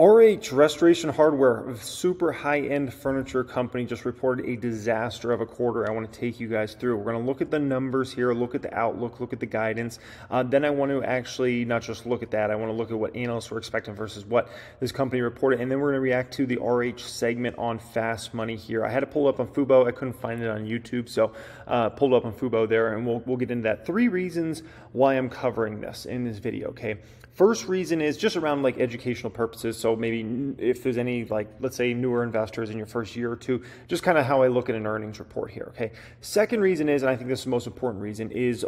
RH Restoration Hardware, super high end furniture company, just reported a disaster of a quarter. I want to take you guys through. We're going to look at the numbers here, look at the outlook, look at the guidance. Uh, then I want to actually not just look at that, I want to look at what analysts were expecting versus what this company reported. And then we're going to react to the RH segment on Fast Money here. I had to pull up on Fubo, I couldn't find it on YouTube, so uh, pulled up on Fubo there, and we'll, we'll get into that. Three reasons why I'm covering this in this video, okay? First reason is just around like educational purposes. So maybe if there's any like let's say newer investors in your first year or two, just kind of how I look at an earnings report here. Okay. Second reason is, and I think this is the most important reason, is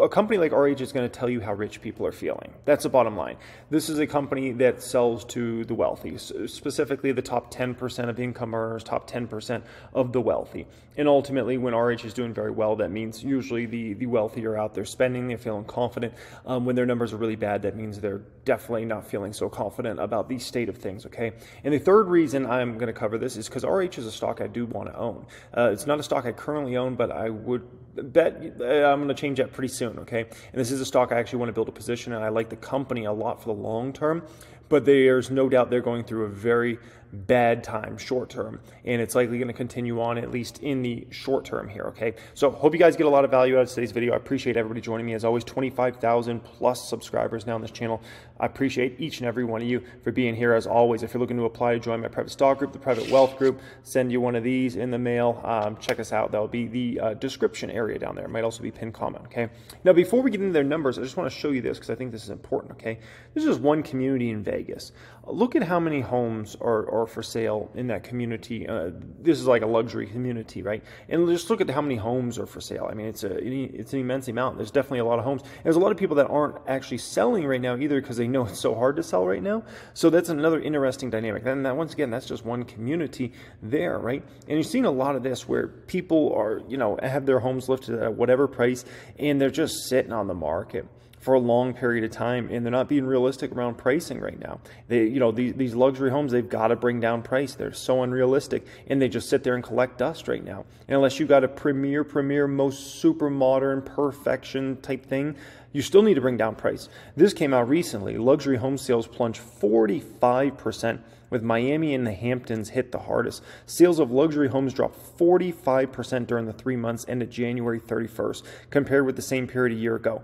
a company like RH is going to tell you how rich people are feeling. That's the bottom line. This is a company that sells to the wealthy, specifically the top 10% of income earners, top 10% of the wealthy. And ultimately, when RH is doing very well, that means usually the, the wealthy are out there spending, they're feeling confident. Um, when their numbers are really bad, that means they're definitely not feeling so confident about the state of things, okay? And the third reason I'm going to cover this is because RH is a stock I do want to own. Uh, it's not a stock I currently own, but I would bet uh, I'm going to change that pretty soon, okay? And this is a stock I actually want to build a position in. I like the company a lot for the long term, but there's no doubt they're going through a very bad time short term and it's likely going to continue on at least in the short term here okay? So hope you guys get a lot of value out of today's video. I appreciate everybody joining me. As always 25000 plus subscribers now on this channel i appreciate each and every one of you for being here as always if you're looking to apply to join my private stock group the private wealth group send you one of these in the mail um, check us out that'll be the uh, description area down there it might also be pinned comment okay now before we get into their numbers i just want to show you this because i think this is important okay this is one community in vegas look at how many homes are, are for sale in that community. Uh, this is like a luxury community, right? And just look at how many homes are for sale. I mean, it's a it's an immense amount. There's definitely a lot of homes. And there's a lot of people that aren't actually selling right now either because they know it's so hard to sell right now. So that's another interesting dynamic. And that once again, that's just one community there, right? And you've seen a lot of this where people are, you know, have their homes lifted at whatever price and they're just sitting on the market for a long period of time and they're not being realistic around pricing right now. They, you know, these, these luxury homes, they've got to bring down price. They're so unrealistic and they just sit there and collect dust right now. And unless you've got a premier, premier, most super modern perfection type thing, you still need to bring down price. This came out recently. Luxury home sales plunged 45% with Miami and the Hamptons hit the hardest. Sales of luxury homes dropped 45% during the three months ended January 31st compared with the same period a year ago.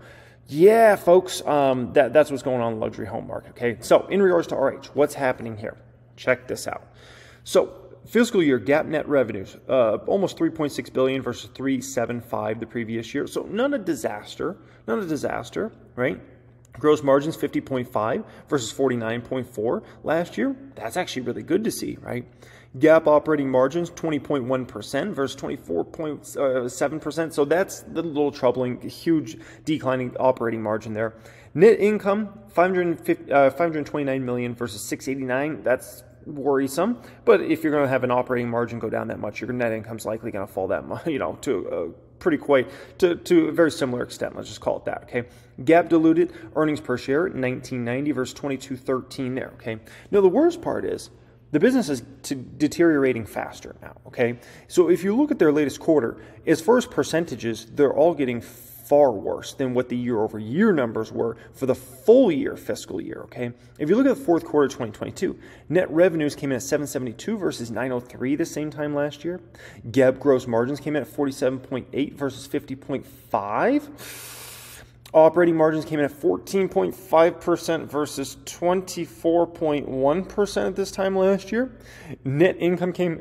Yeah, folks, um, that, that's what's going on in the luxury home market. Okay, so in regards to RH, what's happening here? Check this out. So fiscal year GAAP net revenues uh, almost 3.6 billion versus 375 the previous year. So not a disaster, not a disaster, right? Gross margins 50.5 versus 49.4 last year. That's actually really good to see, right? GAAP operating margins 20.1% versus 24.7%. So that's a little troubling, huge declining operating margin there. Net income 550, uh, 529 million versus 689. That's worrisome. But if you're going to have an operating margin go down that much, your net income's likely going to fall that much, you know, to a pretty quite to, to a very similar extent. Let's just call it that. Okay. GAAP diluted earnings per share 1990 versus 2213 there. Okay. Now the worst part is the business is deteriorating faster now, okay? So if you look at their latest quarter, as far as percentages, they're all getting far worse than what the year over year numbers were for the full year fiscal year, okay? If you look at the fourth quarter of 2022, net revenues came in at 772 versus 903 the same time last year. GAAP gross margins came in at 47.8 versus 50.5. Operating margins came in at 14.5% versus 24.1% at this time last year. Net income came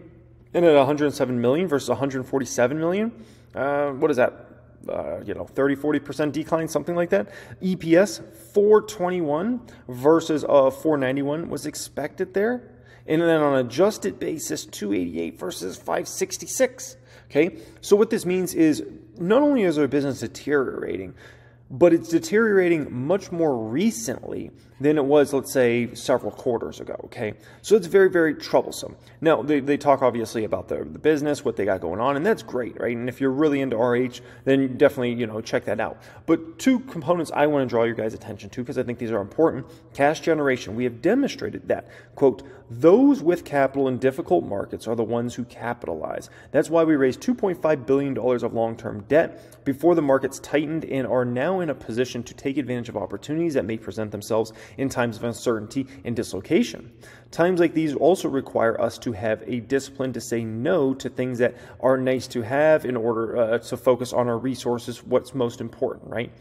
in at 107 million versus 147 million. Uh, what is that? Uh, you know, 30, 40% decline, something like that. EPS 421 versus uh, 491 was expected there. And then on adjusted basis, 288 versus 566. Okay, so what this means is not only is our business deteriorating, but it's deteriorating much more recently than it was, let's say, several quarters ago. Okay, so it's very, very troublesome. Now they, they talk obviously about the, the business, what they got going on, and that's great, right? And if you're really into RH, then definitely you know check that out. But two components I want to draw your guys' attention to because I think these are important: cash generation. We have demonstrated that quote those with capital in difficult markets are the ones who capitalize. That's why we raised 2.5 billion dollars of long-term debt before the markets tightened and are now in a position to take advantage of opportunities that may present themselves in times of uncertainty and dislocation. Times like these also require us to have a discipline to say no to things that are nice to have in order uh, to focus on our resources, what's most important, right?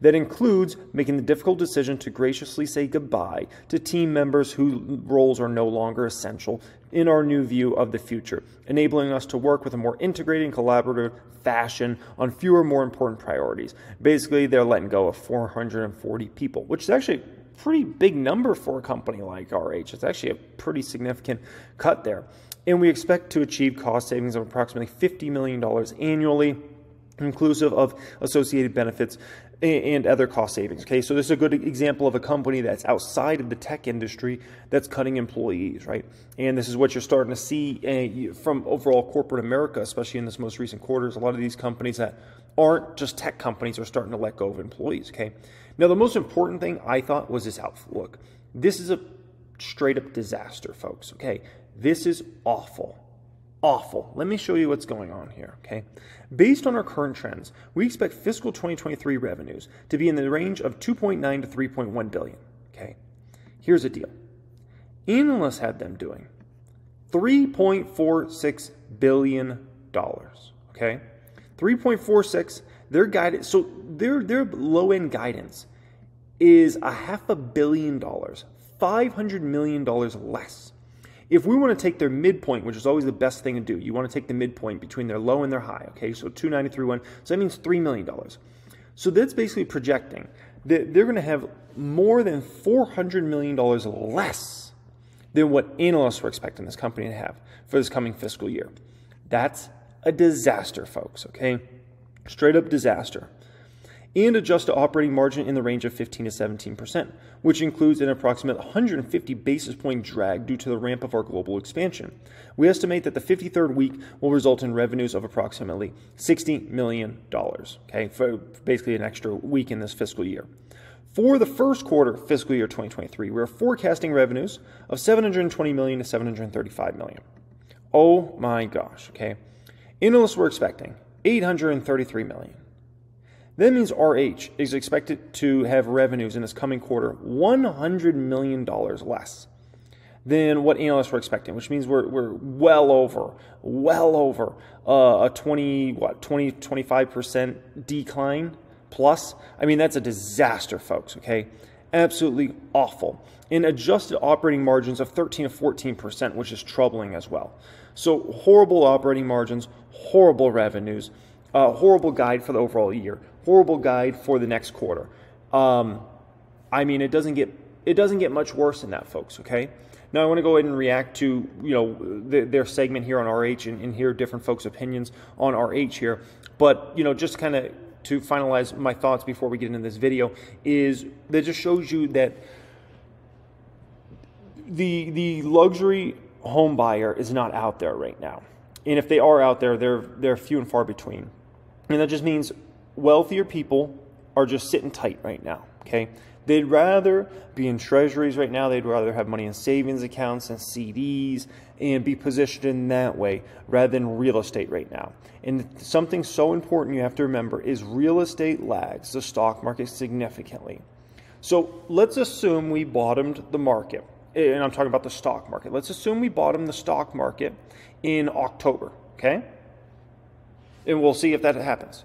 That includes making the difficult decision to graciously say goodbye to team members whose roles are no longer essential in our new view of the future, enabling us to work with a more integrated and collaborative fashion on fewer, more important priorities. Basically, they're letting go of 440 people, which is actually pretty big number for a company like RH. It's actually a pretty significant cut there. And we expect to achieve cost savings of approximately $50 million annually inclusive of associated benefits and other cost savings. Okay, so this is a good example of a company that's outside of the tech industry that's cutting employees, right? And this is what you're starting to see uh, from overall corporate America, especially in this most recent quarters. A lot of these companies that aren't just tech companies are starting to let go of employees. Okay, now the most important thing I thought was this outlook. This is a straight up disaster, folks. Okay, this is awful awful. Let me show you what's going on here, okay? Based on our current trends, we expect fiscal 2023 revenues to be in the range of 2.9 to 3.1 billion, okay? Here's the deal. Analysts have them doing 3.46 billion dollars, okay? 3.46 their guidance so their their low end guidance is a half a billion dollars, 500 million dollars less if we want to take their midpoint, which is always the best thing to do, you want to take the midpoint between their low and their high. Okay, so 293.1, so that means $3 million. So that's basically projecting that they're going to have more than $400 million less than what analysts were expecting this company to have for this coming fiscal year. That's a disaster, folks, okay? Straight up disaster and adjusted operating margin in the range of 15 to 17%, which includes an approximate 150 basis point drag due to the ramp of our global expansion. We estimate that the 53rd week will result in revenues of approximately $60 million, okay, for basically an extra week in this fiscal year. For the first quarter fiscal year 2023, we're forecasting revenues of 720 million to 735 million. Oh my gosh, okay. Analysts were expecting 833 million. That means RH is expected to have revenues in this coming quarter $100 million less than what analysts were expecting, which means we're, we're well over, well over uh, a 20, what, 20, 25% decline plus. I mean, that's a disaster, folks, okay? Absolutely awful. And adjusted operating margins of 13 to 14%, which is troubling as well. So horrible operating margins, horrible revenues, uh, horrible guide for the overall year, horrible guide for the next quarter. Um, I mean, it doesn't get it doesn't get much worse than that, folks. Okay. Now I want to go ahead and react to you know the, their segment here on RH and, and hear different folks' opinions on RH here. But you know, just kind of to finalize my thoughts before we get into this video is that just shows you that the the luxury home buyer is not out there right now. And if they are out there, they're they're few and far between. And that just means wealthier people are just sitting tight right now, okay? They'd rather be in treasuries right now. They'd rather have money in savings accounts and CDs and be positioned in that way rather than real estate right now. And something so important you have to remember is real estate lags the stock market significantly. So let's assume we bottomed the market, Eh, and I'm talking about the stock market. Let's assume we bottom the stock market in October, okay? And we'll see if that happens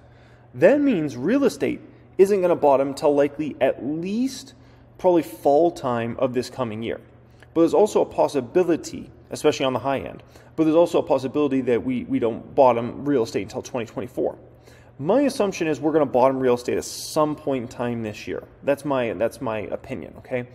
that means real estate isn't going to bottom till likely at least probably fall time of this coming year. But there's also a possibility, especially on the high end, but there's also a possibility that we, we don't bottom real estate until 2024. My assumption is we're going to bottom real estate at some point in time this year. That's my that's my opinion, okay?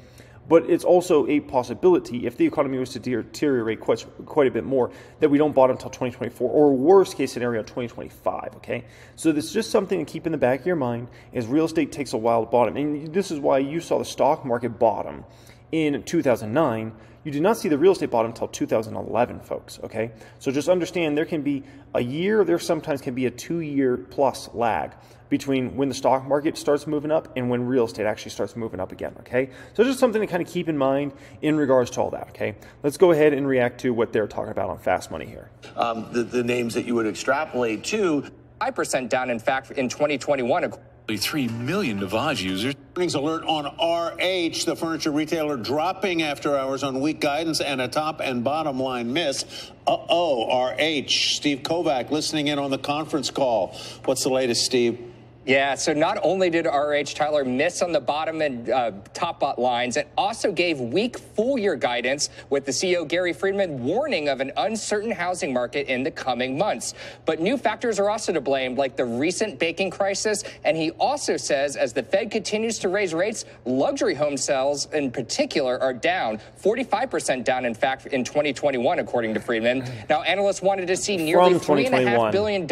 But it's also a possibility if the economy was to deteriorate quite, quite a bit more that we don't bottom until 2024 or worst case scenario 2025. Okay, so this is just something to keep in the back of your mind is real estate takes a while to bottom, and this is why you saw the stock market bottom in 2009 you did not see the real estate bottom until 2011, folks. Okay, so just understand there can be a year, there sometimes can be a two-year plus lag between when the stock market starts moving up and when real estate actually starts moving up again. Okay, so just something to kind of keep in mind in regards to all that. Okay, let's go ahead and react to what they're talking about on Fast Money here. Um, the, the names that you would extrapolate to. 5% down, in fact, in 2021. 3 million Navage users. Earnings alert on RH, the furniture retailer dropping after hours on weak guidance and a top and bottom line miss. Uh oh, RH. Steve Kovach listening in on the conference call. What's the latest, Steve? Yeah, so not only did RH Tyler miss on the bottom and uh, top lines, it also gave weak full year guidance with the CEO Gary Friedman warning of an uncertain housing market in the coming months. But new factors are also to blame, like the recent banking crisis. And he also says as the Fed continues to raise rates, luxury home sales in particular are down, 45% down, in fact, in 2021, according to Friedman. Now, analysts wanted to see nearly $3.5 billion.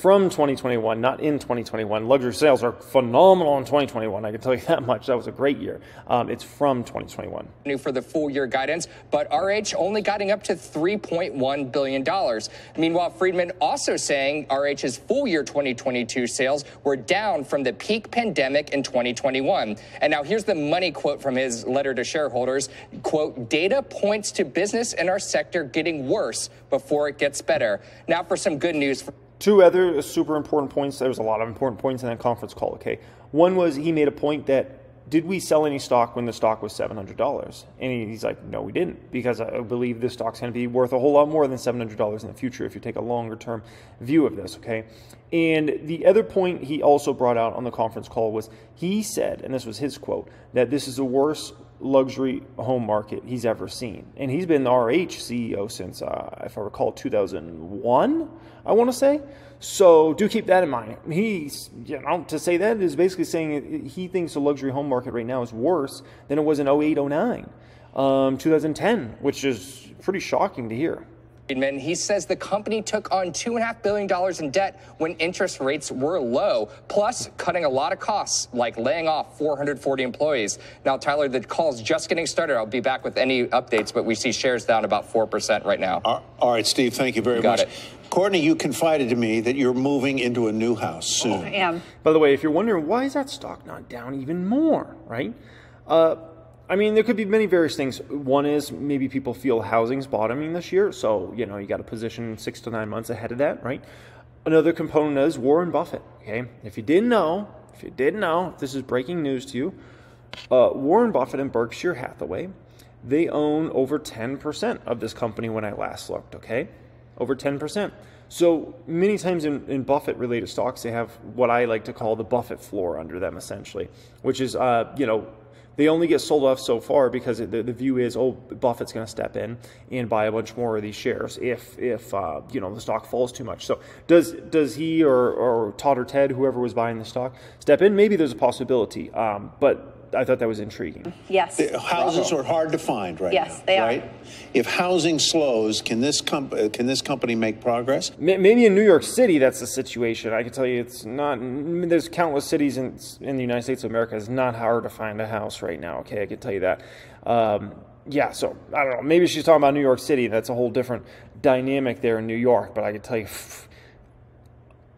From 2021, not in 2021 luxury sales are phenomenal in 2021. I can tell you that much. That was a great year. Um, it's from 2021. New for the full year guidance, but RH only guiding up to 3.1 billion dollars. Meanwhile, Friedman also saying RH's full year 2022 sales were down from the peak pandemic in 2021. And now here's the money quote from his letter to shareholders. Quote, data points to business in our sector getting worse before it gets better. Now for some good news. Two other super important points. There was a lot of important points in that conference call. Okay, one was he made a point that did we sell any stock when the stock was seven hundred dollars? And he's like, no, we didn't, because I believe this stock's going to be worth a whole lot more than seven hundred dollars in the future if you take a longer term view of this. Okay, and the other point he also brought out on the conference call was he said, and this was his quote, that this is the worst luxury home market he's ever seen. And he's been the RH CEO since, uh, if I recall, 2001, I want to say. So do keep that in mind. He's, you know, to say that is basically saying he thinks the luxury home market right now is worse than it was in 08, 09, um, 2010, which is pretty shocking to hear. Friedman. He says the company took on $2.5 billion in debt when interest rates were low, plus cutting a lot of costs, like laying off 440 employees. Now, Tyler, the call's just getting started. I'll be back with any updates, but we see shares down about 4% right now. All right, Steve, thank you very you got much. It. Courtney, you confided to me that you're moving into a new house soon. I am. By the way, if you're wondering why is that stock not down even more, right? Uh, I mean, there could be many various things. One is maybe people feel housing's bottoming this year, so you know you got to position six to nine months ahead of that, right? Another component is Warren Buffett. Okay, if you didn't know, if you didn't know, this is breaking news to you. Uh, Warren Buffett and Berkshire Hathaway, they own over 10% of this company when I last looked. Okay, over 10%. So many times in, in Buffett related stocks, they have what I like to call the Buffett floor under them, essentially, which is, uh, you know, they only get sold off so far because the, the view is, oh, Buffett's going to step in and buy a bunch more of these shares if if uh, you know the stock falls too much. So does does he or, or Todd or Ted, whoever was buying the stock, step in? Maybe there's a possibility, um, but I thought that was intriguing. Yes. The houses are hard to find right yes, now. they right? are. If housing slows, can this com- uh, can this company make progress? Maybe in New York City, that's the situation. I can tell you, it's not. There's countless cities in in the United States of America. It's not hard to find a house right now. Okay, I can tell you that. Um, yeah, so I don't know. Maybe she's talking about New York City. That's a whole different dynamic there in New York. But I can tell you,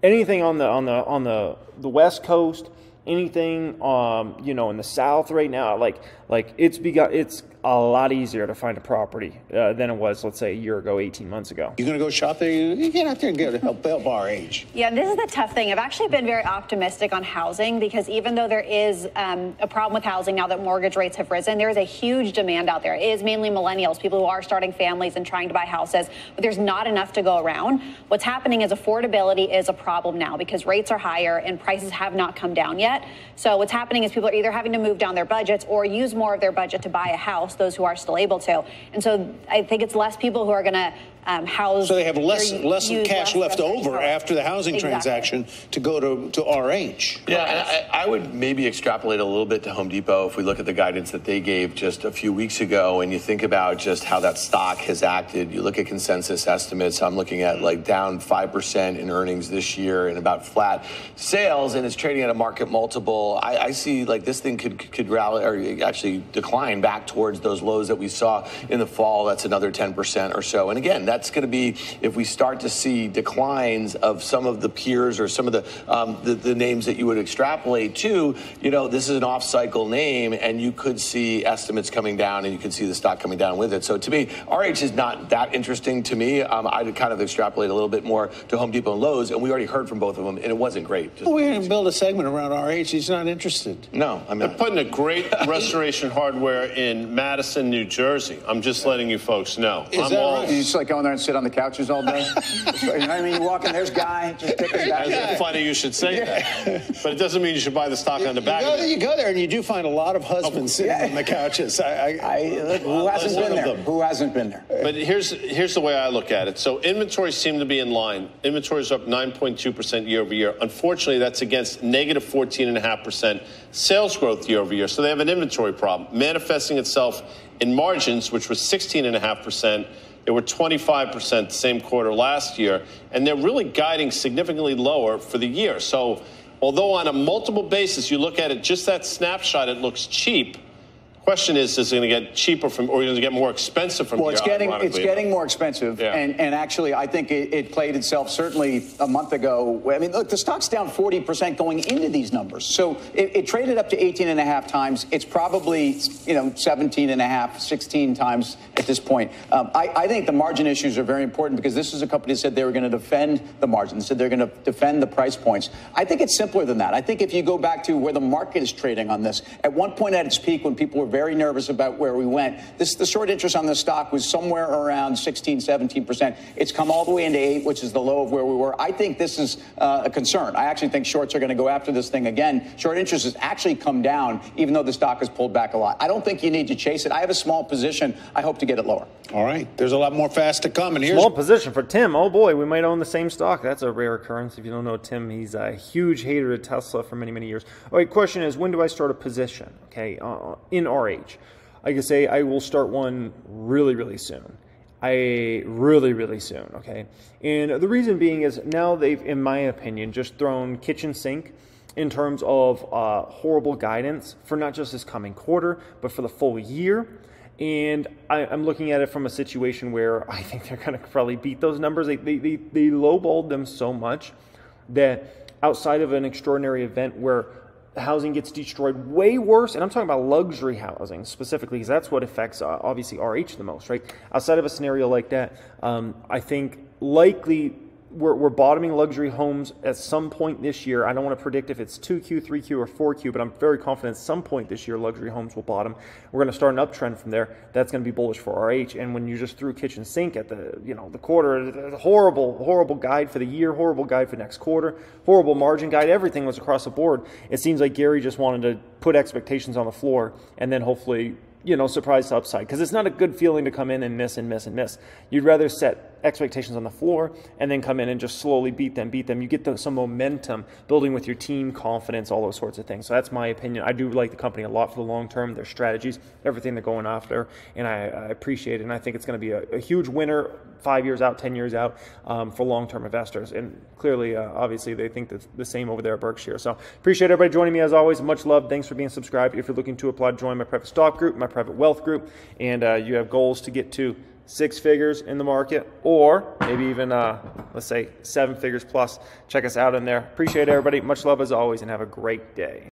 anything on the on the on the the West Coast anything um, you know in the south right now like like it's begun it's a lot easier to find a property uh, than it was let's say a year ago 18 months ago. You're going to go shop there you get out there and get help help RH. Yeah this is the tough thing. I've actually been very optimistic on housing because even though there is um, a problem with housing now that mortgage rates have risen there is a huge demand out there. It is mainly millennials people who are starting families and trying to buy houses but there's not enough to go around. What's happening is affordability is a problem now because rates are higher and prices have not come down yet. So what's happening is people are either having to move down their budgets or use more of their budget to buy a house those who are still able to. And so I think it's less people who are going to um, house. So they have less less cash less left over after the housing exactly. transaction to go to, to RH. Yeah, and I, I, would maybe extrapolate a little bit to Home Depot if we look at the guidance that they gave just a few weeks ago and you think about just how that stock has acted. You look at consensus estimates. I'm looking at like down 5% in earnings this year and about flat sales, and it's trading at a market multiple. I, I see like this thing could could rally or actually decline back towards those lows that we saw in the fall. That's another 10% or so. And again, that's going to be if we start to see declines of some of the peers or some of the, um, the, the names that you would extrapolate to. You know, this is an off-cycle name, and you could see estimates coming down, and you could see the stock coming down with it. So to me, RH is not that interesting to me. Um, I'd kind of extrapolate a little bit more to Home Depot and Lowe's, and we already heard from both of them, and it wasn't great. Just, we didn't build a segment around RH. He's not interested. No, I'm They're putting a great restoration hardware in Madison, New Jersey. I'm just letting you folks know. Is I'm that all, right? You like go in there and sit on the couches all day. you know what I mean? You walk in, there's guy, just pick his guy. It's funny you should say that, but it doesn't mean you should buy the stock on the You back. go, of you go there and you do find a lot of husbands oh. sitting Yeah. on the couches. I, I, I, look, who hasn't been there? them. Who hasn't been there? But here's here's the way I look at it. So inventories seem to be in line. Inventories are up 9.2 percent year over year. Unfortunately, that's against negative negative 14.5 percent sales growth year over year. So they have an inventory problem manifesting itself in margins, which was 16.5 percent. They were 25 percent the same quarter last year, and they're really guiding significantly lower for the year. So although on a multiple basis you look at it, just that snapshot, it looks cheap. Question is, is it going to get cheaper from, or is it going to get more expensive from Well, it's getting it's getting more expensive, Yeah. and and actually, I think it, it played itself certainly a month ago. I mean, look, the stock's down 40 percent going into these numbers, so it, it traded up to 18 and a half times. It's probably you know 17 and a half, 16 times at this point. Um, I, I think the margin issues are very important because this is a company that said they were going to defend the margin, said they're going to defend the price points. I think it's simpler than that. I think if you go back to where the market is trading on this, at one point at its peak, when people were very nervous about where we went, this the short interest on the stock was somewhere around 16, 17 percent. It's come all the way into eight, which is the low of where we were. I think this is uh, a concern. I actually think shorts are going to go after this thing again. Short interest has actually come down, even though the stock has pulled back a lot. I don't think you need to chase it. I have a small position. I hope to get it lower. all right. There's a lot more fast to come. And here's Small position for Tim. Oh boy, we might own the same stock. That's a rare occurrence. If you don't know Tim, he's a huge hater of Tesla for many, many years. All right, question is when do I start a position? Okay, uh, in RH. I can say I will start one really, really soon. I really, really soon. Okay, and the reason being is now they've, in my opinion, just thrown kitchen sink in terms of uh, horrible guidance for not just this coming quarter, but for the full year. And I, I'm looking at it from a situation where I think they're going to probably beat those numbers. They, they, they, they lowballed them so much that outside of an extraordinary event where housing gets destroyed way worse, and I'm talking about luxury housing specifically, because that's what affects uh, obviously RH the most, right? Outside of a scenario like that, um, I think likely we're, we're bottoming luxury homes at some point this year. I don't want to predict if it's 2Q, 3Q, or 4Q, but I'm very confident at some point this year luxury homes will bottom. We're going to start an uptrend from there. That's going to be bullish for RH. And when you just threw kitchen sink at the you know the quarter, horrible, horrible guide for the year, horrible guide for next quarter, horrible margin guide. Everything was across the board. It seems like Gary just wanted to put expectations on the floor and then hopefully you know, surprise to upside because it's not a good feeling to come in and miss and miss and miss. You'd rather set expectations on the floor and then come in and just slowly beat them, beat them. You get the, some momentum building with your team, confidence, all those sorts of things. So that's my opinion. I do like the company a lot for the long term, their strategies, everything they're going after, and I, I appreciate it. And I think it's going to be a, a huge winner five years out, 10 years out um, for long term investors. And clearly, uh, obviously, they think that's the same over there at Berkshire. So appreciate everybody joining me as always. Much love. Thanks for being subscribed. If you're looking to apply, join my private stock group, my private wealth group, and uh, you have goals to get to six figures in the market or maybe even, uh, let's say, seven figures plus, check us out in there. Appreciate everybody. Much love as always, and have a great day.